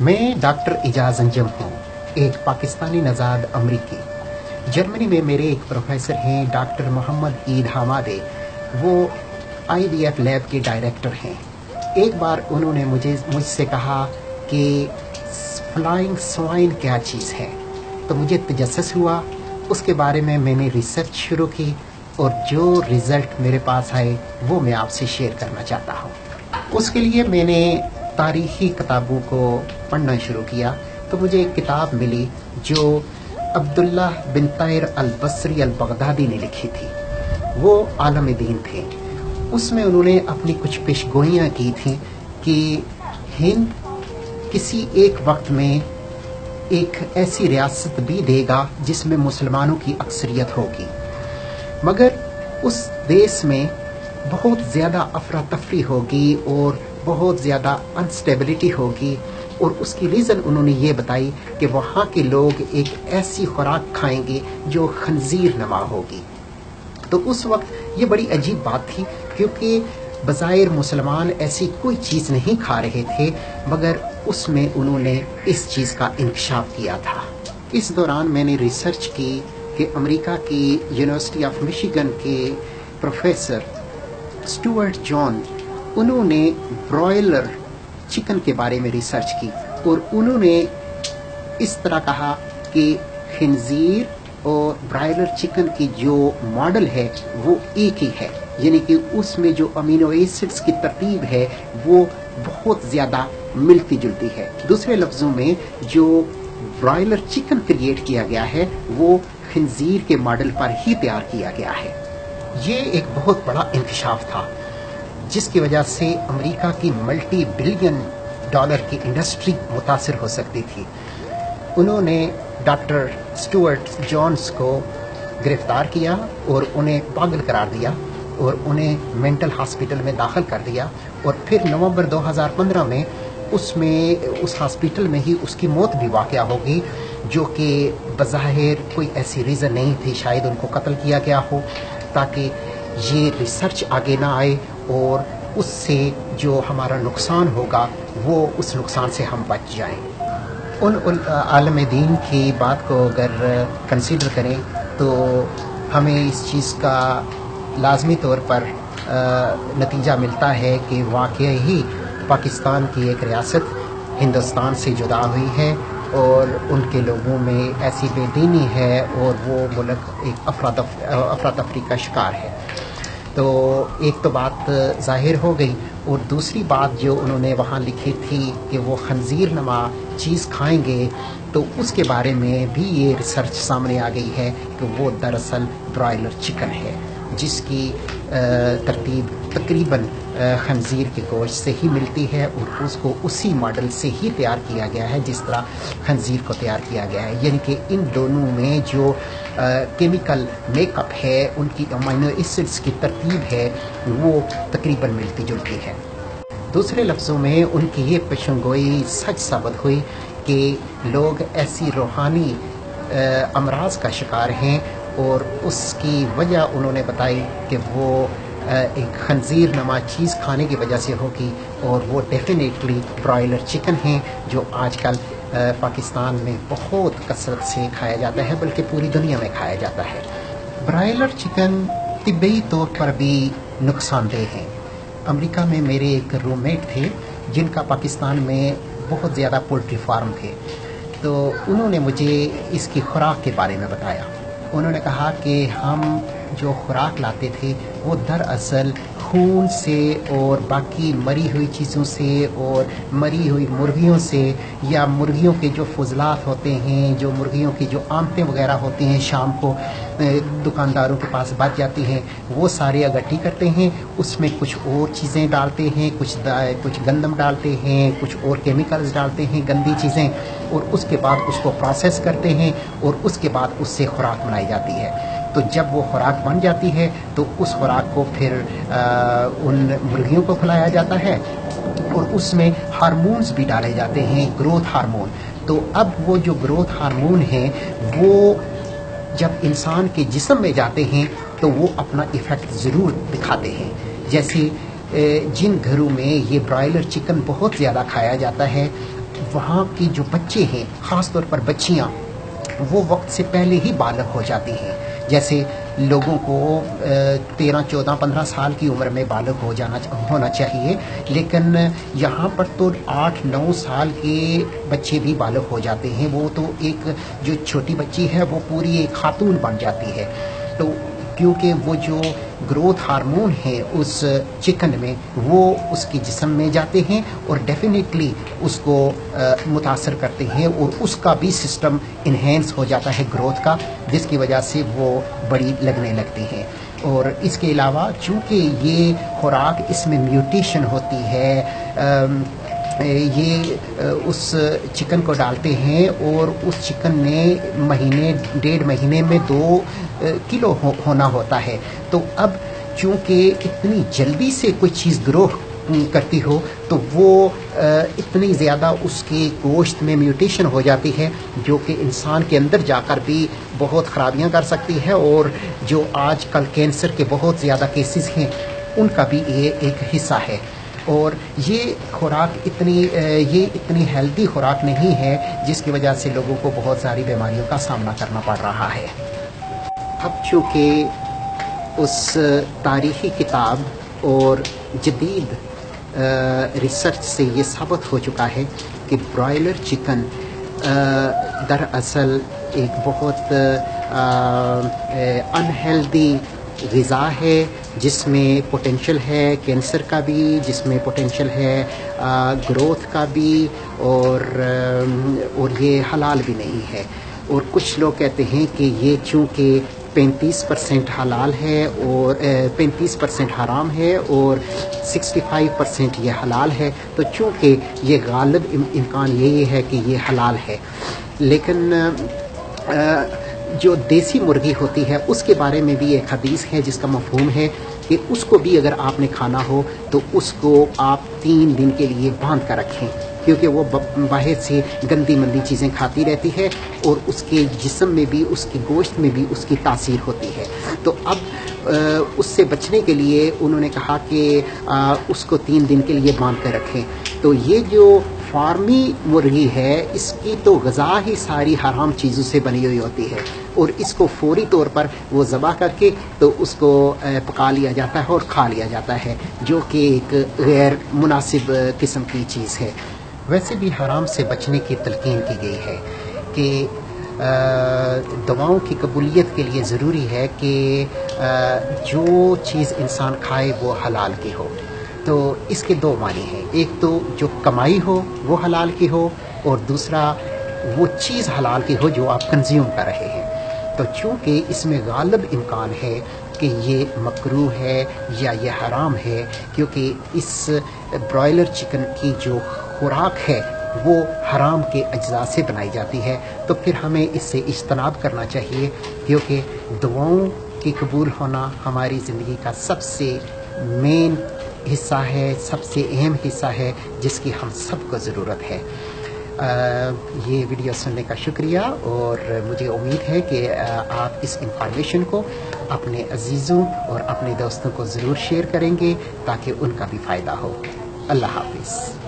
میں ڈاکٹر اجاز انجم ہوں، ایک پاکستانی نژاد امریکی۔ جرمنی میں میرے ایک پروفیسر ہیں ڈاکٹر محمد عید حامادے وہ آئی ڈی ایف لیب کے ڈائریکٹر ہیں۔ ایک بار انہوں نے مجھے، مجھ سے کہا کہ فلائنگ سوائن کیا چیز ہے۔ تو مجھے تجسس ہوا۔ اس کے بارے میں میں نے ریسرچ شروع کی اور جو رزلٹ میرے پاس آئے وہ میں آپ سے شیئر کرنا چاہتا ہوں۔ اس کے لیے میں نے تاریخی کتابوں کو پڑھنا شروع کیا تو مجھے ایک کتاب ملی جو عبداللہ بن طیر البصری البغدادی نے لکھی تھی۔ وہ عالم دین تھے۔ اس میں انہوں نے اپنی کچھ پیشگوئیاں کی تھیں کہ ہند کسی ایک وقت میں ایک ایسی ریاست بھی دے گا جس میں مسلمانوں کی اکثریت ہوگی۔ مگر اس دیس میں بہت زیادہ افراتفری ہوگی اور بہت زیادہ انسٹیبلٹی ہوگی اور اس کی ریزن انہوں نے یہ بتائی کہ وہاں کے لوگ ایک ایسی خوراک کھائیں گے جو خنزیر نما ہوگی۔ تو اس وقت یہ بڑی عجیب بات تھی کیونکہ بظاہر مسلمان ایسی کوئی چیز نہیں کھا رہے تھے، مگر اس میں انہوں نے اس چیز کا انکشاف کیا تھا۔ اس دوران میں نے ریسرچ کی کہ امریکہ کی یونیورسٹی آف مشیگن کے پروفیسر اسٹوارٹ جان انہوں نے برائلر چکن کے بارے میں ریسرچ کی اور انہوں نے اس طرح کہا کہ خنزیر اور برائلر چکن کی جو ماڈل ہے وہ ایک ہی ہے۔ یعنی کہ اس میں جو امینو ایسڈس کی ترتیب ہے وہ بہت زیادہ ملتی جلتی ہے۔ دوسرے لفظوں میں جو برائلر چکن کریٹ کیا گیا ہے وہ خنزیر کے ماڈل پر ہی تیار کیا گیا ہے۔ یہ ایک بہت بڑا انکشاف تھا۔ جس کی وجہ سے امریکہ کی ملٹی بلین ڈالر کی انڈسٹری متاثر ہو سکتی تھی۔ انہوں نے ڈاکٹر اسٹوارٹ جونس کو گرفتار کیا اور انہیں پاگل قرار دیا اور انہیں مینٹل ہاسپٹل میں داخل کر دیا اور پھر نومبر دو ہزار پندرہ میں اس میں، اس ہاسپٹل میں ہی اس کی موت بھی واقع ہوگی، جو کہ بظاہر کوئی ایسی ریزن نہیں تھی، شاید ان کو قتل کیا گیا ہو تاکہ یہ ریسرچ آگے نہ آئے اور اس سے جو ہمارا نقصان ہوگا، وہ اس نقصان سے ہم بچ جائیں۔ ان عالم دین کی بات کو اگر کنسیڈر کریں تو ہمیں اس چیز کا لازمی طور پر نتیجہ ملتا ہے کہ واقعی ہی پاکستان کی ایک ریاست ہندوستان سے جدا ہوئی ہے اور ان کے لوگوں میں ایسی بے دینی ہے اور وہ ملک ایک افراتفری کا شکار ہے۔ تو ایک تو بات ظاہر ہو گئی اور دوسری بات جو انہوں نے وہاں لکھی تھی کہ وہ خنزیر نما چیز کھائیں گے، تو اس کے بارے میں بھی یہ ریسرچ سامنے آ گئی ہے کہ وہ دراصل برائلر چکن ہے۔ جس کی ترتیب تقریباً خنزیر کے گوشت سے ہی ملتی ہے اور اس کو اسی ماڈل سے ہی تیار کیا گیا ہے جس طرح خنزیر کو تیار کیا گیا ہے۔ یعنی کہ ان دونوں میں جو کیمیکل میک اپ ہے، ان کی امائنو ایسڈس کی ترتیب ہے، وہ تقریباً ملتی جلتی ہے۔ دوسرے لفظوں میں ان کی یہ پیشنگوئی سچ ثابت ہوئی کہ لوگ ایسی روحانی امراض کا شکار ہیں اور اس کی وجہ انہوں نے بتائی کہ وہ ایک خنزیر نما چیز کھانے کی وجہ سے ہوگی اور وہ ڈیفینیٹلی برائلر چکن ہیں، جو آج کل پاکستان میں بہت کثرت سے کھایا جاتا ہے، بلکہ پوری دنیا میں کھایا جاتا ہے۔ برائلر چکن طبی طور پر بھی نقصان دہ ہیں۔ امریکہ میں میرے ایک روم میٹ تھے، جن کا پاکستان میں بہت زیادہ پولٹری فارم تھے۔ تو انہوں نے مجھے اس کی خوراک کے بارے میں بتایا۔ انہوں نے کہا کہ ہم جو خوراک لاتے تھے، وہ دراصل خون سے اور باقی مری ہوئی چیزوں سے اور مری ہوئی مرغیوں سے یا مرغیوں کے جو فضلات ہوتے ہیں، جو مرغیوں کی جو آمتیں وغیرہ ہوتی ہیں شام کو دکانداروں کے پاس بچ جاتی ہیں، وہ سارے اگٹھی کرتے ہیں، اس میں کچھ اور چیزیں ڈالتے ہیں، کچھ کچھ گندم ڈالتے ہیں، کچھ اور کیمیکلز ڈالتے ہیں، گندی چیزیں، اور اس کے بعد اس کو پروسیس کرتے ہیں اور اس کے بعد اس سے خوراک بنائی جاتی ہے۔ تو جب وہ خوراک بن جاتی ہے تو اس خوراک کو پھر ان مرغیوں کو کھلایا جاتا ہے اور اس میں ہارمونز بھی ڈالے جاتے ہیں، گروتھ ہارمون۔ تو اب وہ جو گروتھ ہارمون ہیں، وہ جب انسان کے جسم میں جاتے ہیں تو وہ اپنا ایفیکٹ ضرور دکھاتے ہیں۔ جیسے جن گھروں میں یہ برائلر چکن بہت زیادہ کھایا جاتا ہے، وہاں کی جو بچے ہیں، خاص طور پر بچیاں، وہ وقت سے پہلے ہی بالغ ہو جاتی ہیں۔ جیسے لوگوں کو تیرہ، چودہ، پندرہ سال کی عمر میں بالغ ہو جانا، ہونا چاہیے، لیکن یہاں پر تو آٹھ، نو سال کے بچے بھی بالغ ہو جاتے ہیں۔ وہ تو ایک جو چھوٹی بچی ہے، وہ پوری ایک خاتون بن جاتی ہے۔ تو کیونکہ وہ جو گروتھ ہارمون ہیں اس چکن میں، وہ اس کے جسم میں جاتے ہیں اور ڈیفینیٹلی اس کو متاثر کرتے ہیں اور اس کا بھی سسٹم انہینس ہو جاتا ہے گروتھ کا، جس کی وجہ سے وہ بڑی لگنے لگتی ہیں۔ اور اس کے علاوہ چونکہ یہ خوراک اس میں میوٹیشن ہوتی ہے یہ اس چکن کو ڈالتے ہیں اور اس چکن نے مہینے، ڈیڑھ مہینے میں دو کلو ہونا ہوتا ہے۔ تو اب چونکہ اتنی جلدی سے کوئی چیز گرو کرتی ہو، تو وہ اتنی زیادہ اس کے گوشت میں میوٹیشن ہو جاتی ہے، جو کہ انسان کے اندر جا کر بھی بہت خرابیاں کر سکتی ہے اور جو آج کل کینسر کے بہت زیادہ کیسز ہیں، ان کا بھی یہ ایک حصہ ہے۔ اور یہ خوراک اتنی یہ اتنی ہیلدی خوراک نہیں ہے جس کی وجہ سے لوگوں کو بہت ساری بیماریوں کا سامنا کرنا پڑ رہا ہے۔ اب چونکہ اس تاریخی کتاب اور جدید ریسرچ سے یہ ثابت ہو چکا ہے کہ برائلر چکن دراصل ایک بہت انہیلدی غذا ہے، جس میں پوٹینشیل ہے کینسر کا بھی، جس میں پوٹینشیل ہے گروتھ کا بھی، اور اور یہ حلال بھی نہیں ہے۔ اور کچھ لوگ کہتے ہیں کہ یہ چونکہ پینتیس پرسینٹ حلال ہے اور پینتیس پرسینٹ حرام ہے اور سکسٹی فائیو پرسینٹ یہ حلال ہے، تو چونکہ یہ غالب امکان یہی ہے کہ یہ حلال ہے۔ لیکن جو دیسی مرغی ہوتی ہے، اس کے بارے میں بھی ایک حدیث ہے جس کا مفہوم ہے کہ اس کو بھی اگر آپ نے کھانا ہو تو اس کو آپ تین دن کے لیے باندھ کر رکھیں، کیونکہ وہ باہر سے گندی مندی چیزیں کھاتی رہتی ہے اور اس کے جسم میں بھی، اس کے گوشت میں بھی اس کی تاثیر ہوتی ہے۔ تو اب اس سے بچنے کے لیے انہوں نے کہا کہ اس کو تین دن کے لیے باندھ کر رکھیں۔ تو یہ جو فارمی مرغی ہے، اس کی تو غذا ہی ساری حرام چیزوں سے بنی ہوئی ہوتی ہے۔ اور اس کو فوری طور پر وہ ذبح کر کے تو اس کو پکا لیا جاتا ہے اور کھا لیا جاتا ہے، جو کہ ایک غیر مناسب قسم کی چیز ہے۔ ویسے بھی حرام سے بچنے کی تلقین کی گئی ہے کہ دواؤں کی قبولیت کے لیے ضروری ہے کہ جو چیز انسان کھائے وہ حلال کی ہو۔ تو اس کے دو معنی ہیں۔ ایک تو جو کمائی ہو وہ حلال کی ہو اور دوسرا وہ چیز حلال کی ہو جو آپ کنزیوم کر رہے ہیں۔ تو چونکہ اس میں غالب امکان ہے کہ یہ مکرو ہے یا یہ حرام ہے، کیونکہ اس برائلر چکن کی جو خوراک ہے وہ حرام کے اجزاء سے بنائی جاتی ہے۔ تو پھر ہمیں اس سے اجتناب کرنا چاہیے، کیونکہ دعاؤں کی قبول ہونا ہماری زندگی کا سب سے مین حصہ ہے، سب سے اہم حصہ ہے، جس کی ہم سب کو ضرورت ہے۔ یہ ویڈیو سننے کا شکریہ، اور مجھے امید ہے کہ آپ اس انفارمیشن کو اپنے عزیزوں اور اپنے دوستوں کو ضرور شیئر کریں گے تاکہ ان کا بھی فائدہ ہو۔ اللہ حافظ۔